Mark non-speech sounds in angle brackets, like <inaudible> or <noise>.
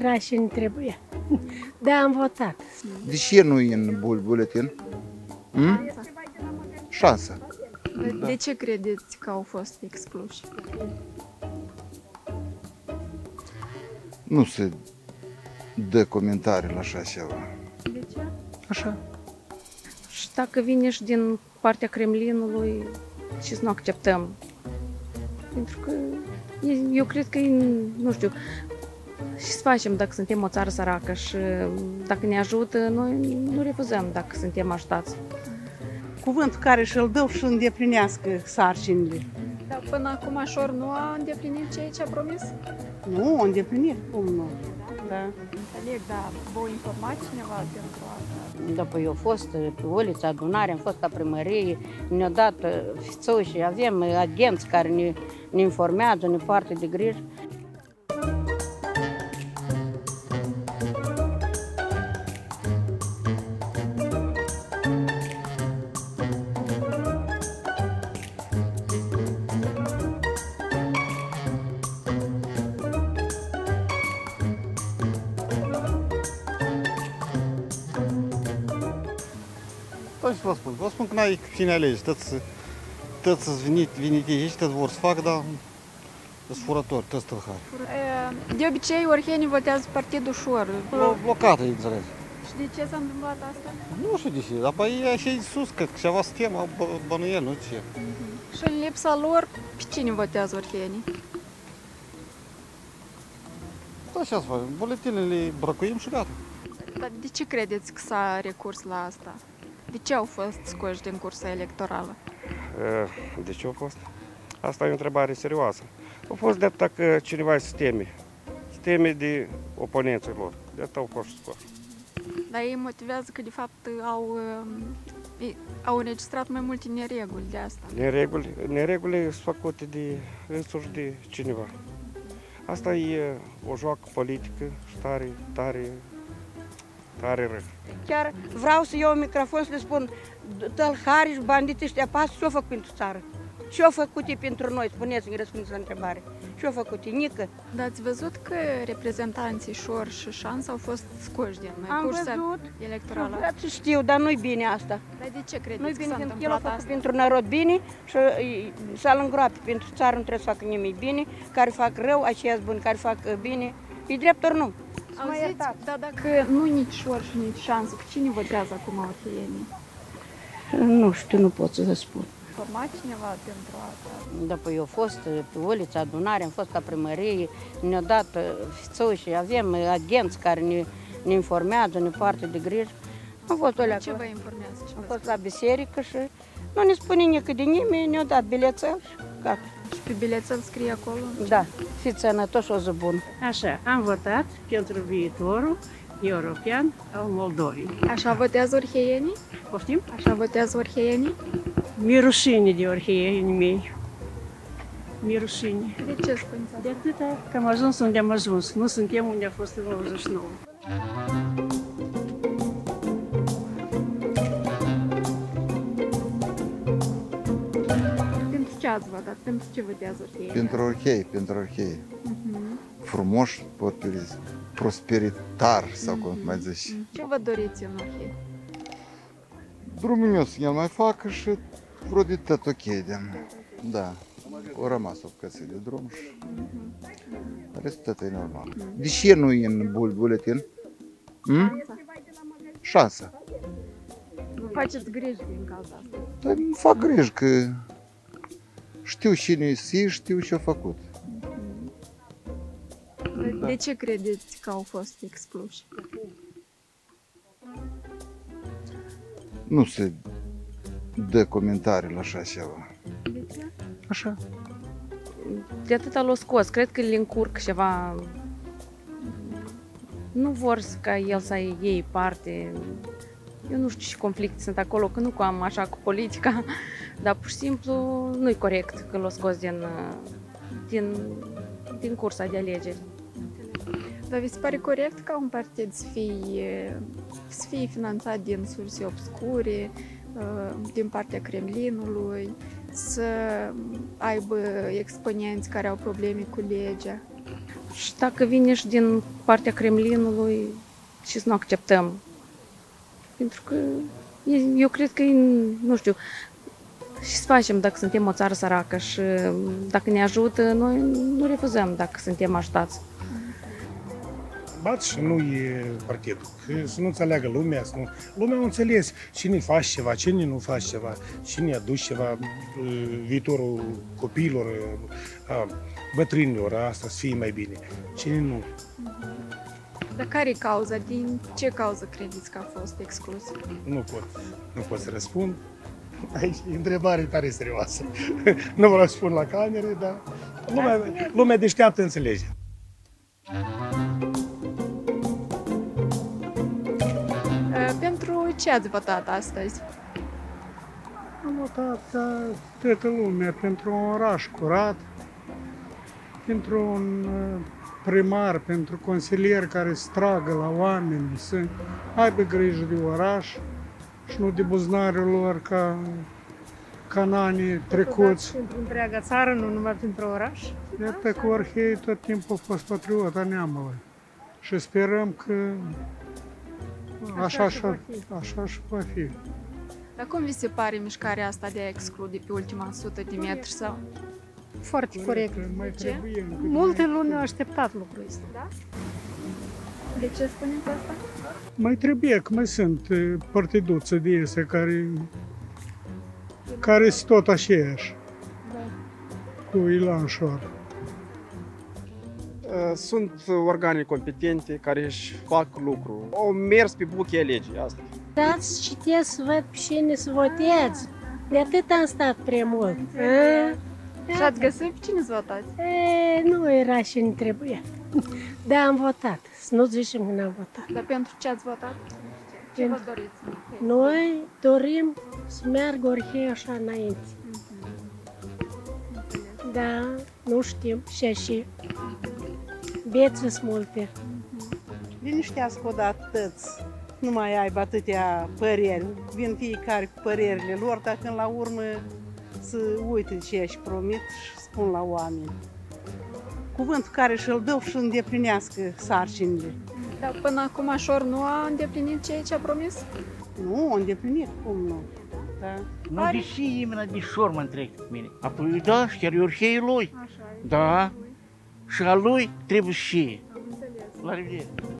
era și ne trebuia. <laughs> Da, am votat. De ce nu e în bul- buletin? Hmm? Șansă. De, de ce credeți că au fost excluși? Nu se dă comentarii la așa ceva. De ce? Așa. Și dacă vine și din partea Kremlinului, și să nu acceptăm. Pentru că e- eu cred că, e, nu știu, și să facem dacă suntem o țară săracă și dacă ne ajută, noi nu refuzăm dacă suntem ajutați. cuvântul care și-l dă și îndeplinească sarcinile. Dar până acum Așor nu a îndeplinit ceea ce a promis? Nu, o îndeplinit, cum nu? Da. Înțeleg, dar vă informați cineva pentru asta? Da, păi eu fost pe ulița adunare, am fost la primărie, ne-au dat fițou și avem agenți care ne, ne informează, ne poartă de grijă. Tot ce vă spun? Vă spun că n-ai cine alegi. Toți, toți sunt venit, venit aici, toți vor să facă, dar sunt furători, toți tâlhari. E, De obicei, orhenii votează partidul Șor. Blo- Blocată, înțelegi. Și de ce s-a întâmplat asta? Nu știu de ce, dar păi e așa de sus, că ceva schemă bă- bănuiel, nu ce. Și în lipsa lor, pe cine votează orhenii? Da, așa să facem. Buletinele brăcuim și gata. Dar de ce credeți că s-a recurs la asta? De ce au fost scoși din cursa electorală? E, De ce au fost? Asta e o întrebare serioasă. Au fost de atât că cineva se teme. Se teme de oponenții lor. De atât au fost scoși. Dar ei motivează că, de fapt, au, um, ei- au înregistrat mai multe nereguli de asta. Nereguli, neregulile sunt făcute de însuși de cineva. Asta e o joacă politică și tare, tare, tare rău. Chiar vreau să iau un microfon să le spun tălhari și bandiți ăștia pas ce-au făcut pentru țară? Ce-au făcut ei pentru noi? Spuneți-mi, răspundeți la întrebare. Ce-au făcut ei? Nică. Dar ați văzut că reprezentanții Șor și Șans au fost scoși din Am cursa văzut. electorală? Vreau să știu, dar nu-i bine asta. Dar de ce Nu-i credeți că bine, s-a pentru că el a întâmplat făcut asta? pentru narod bine și e, să-l îngroape. Pentru țară nu trebuie să facă nimic bine. Care fac rău, aceiași buni care fac uh, bine. E drept ori nu. Să mă Auziți, iertați. dar dacă nu nici Șor și nici Șans, cu cine votează acum orhienii? Nu știu, nu pot să vă spun. Formați cineva pentru asta? Da, păi eu fost pe ulița adunare, am fost la primărie, ne-au dat fițou și avem agenți care ne, ne informează, ne poartă de grijă. Am fost o De leacă. ce vă informează? și Am vă fost la biserică și nu ne spune nici de nimeni, ne-au dat bilețel și gata. Și pe bilețel scrie acolo? Da, fiți sănătoși, o zi bună. Așa, am votat pentru viitorul european al Moldovei. Așa votează orheienii? Poftim? Așa votează orheienii? Mi rușine de orhienii mei. Mi rușine. De ce spuneți asta? De atâta că am ajuns unde am ajuns. Nu suntem unde a fost în 99. Ce ați votat? Pentru ce votează orheienii? Pentru orchei, pentru orchei. Frumoși, pot prosperitar sau cum mai zici. Ce vă doriți în orhei? Drumul meu să el mai facă și vreo de tot ok de Da. O rămas o bucăță de drum și restul tot e normal. De ce nu e în bul- buletin? Hmm? Șansă. Faceți griji din cauza asta. Dar nu fac griji că știu cine e și știu ce a făcut. De- De ce credeți că au fost excluși? Nu se dă comentarii la așa ceva. De ce? Așa. De atâta l-a scos. Cred că îl încurc ceva... Nu vor ca el să iei parte. Eu nu știu ce conflicte sunt acolo, că nu am așa cu politica, <laughs> dar pur și simplu nu-i corect că l-a scos din, din, din cursa de alegeri. Dar vi se pare corect ca un partid să fie, să fie finanțat din surse obscure, uh, din partea Kremlinului, să aibă exponenți care au probleme cu legea? Și dacă vine și din partea Kremlinului, și să nu acceptăm. Pentru că e- eu cred că, e, nu știu, și să facem dacă suntem o țară săracă și dacă ne ajută, noi nu refuzăm dacă suntem ajutați. bat și nu e partidul. Că să nu înțeleagă lumea, să nu... Lumea nu înțeles cine face ceva, cine nu face ceva, cine aduce ceva uh, viitorul copiilor, uh, a bătrânilor, asta să fie mai bine. Cine nu. Dar care e cauza? Din ce cauză credeți că a fost exclus? Nu pot, nu pot să răspund. Aici e întrebare tare serioasă. <laughs> nu vreau să spun la camere, dar lumea, lumea deșteaptă înțelege. Uh, Pentru ce ați votat astăzi? Am votat ca toată lumea pentru un oraș curat, pentru un uh, primar, pentru consilier care să tragă la oameni, să aibă grijă de oraș și nu de buzunarul lor ca, ca în anii trecuți. Pentru întreaga țară, nu numai pentru oraș. Iată că Orhei tot timpul a fost patriot a neamului și sperăm că așa, și așa, va fi. așa și va fi. Dar cum vi se pare mișcarea asta de a exclude pe ultima sută de metri sau? Foarte corect. Mai Ce? trebuie încă Multe luni au așteptat lucrul ăsta. Da? De ce spuneți asta? Mai trebuie că mai sunt eh, partiduțe de iese care care sunt tot aceeași cu Ilan Șor. Uh, Sunt organe competente care își fac lucru. Au mers pe buchea legii, asta. Dați, citesc, să văd pe cine să votez. De atât am stat prea mult. A? Și ați găsit pe cine să votați? E, nu era și nu trebuia. <laughs> Da, am votat. Să nu zicem că n-am votat. Dar pentru ce ați votat? Ce vă doriți? Noi dorim să meargă Orhei așa înainte. Da, nu știm și și. Vieți sunt multe. Liniștească odată tăți. Nu mai aibă atâtea păreri. Vin fiecare cu părerile lor, dar când la urmă să uite ce își promit și spun la oameni. Cuvântul care și-l dă și îndeplinească sarcinile. Dar până acum Așor nu a îndeplinit ceea ce a promis? Nu, a îndeplinit, cum nu? Da. Nu, deși imena de șor mă întreg pe mine. Apoi, da, și chiar e orcheii lui. Da. Și a lui trebuie și. La revedere.